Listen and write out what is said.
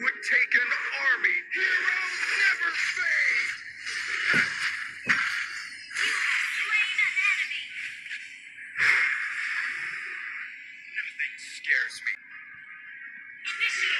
would take an army. Heroes never fade. Nothing scares me. Initiate.